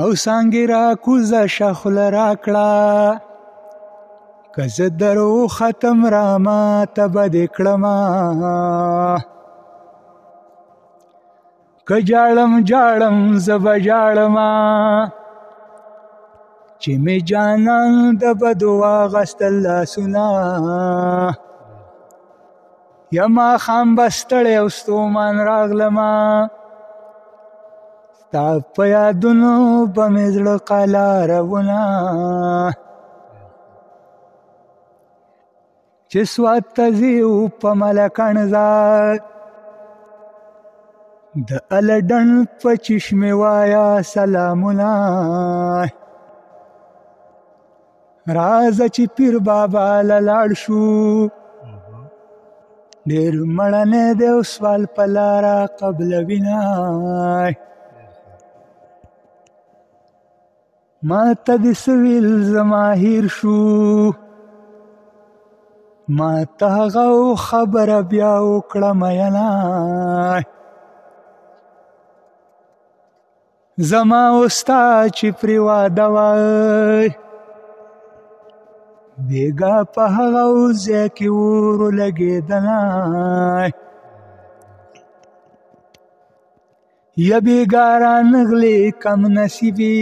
او سانګې را کوزه شخله راکړه که زه درو ختم را ما ته بدې کړم که جاړم جاړم زه به جاړم چې می جانان د بدوا غستل لاسونه یما خام بستړې او ستومان راغلمه تا په یادونو به مې زړه قلارونه چې سوات ته ځو په ملکڼ ذات د الډن په چشمې وایا سلامونه راځه چې پیر بابا لاړ شو ډېر مړنې د سوال په لاره قبلوي نه ما ته دې سویل زما هیر شو ما ته هغه خبره بیا وکړه مینا زما وستا چې پرې واده وای بیګا په هغه ځای کې ور لګېدلای یا بیګاران غلې کم نصیبی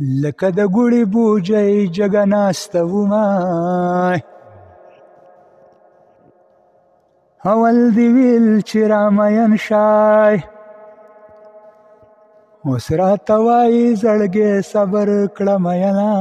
لکه د ګوړې بوجۍ جګه ناسته ومه اول دی ویل چې رامین شای اوس راته وایي زړګې صبر کړه مینا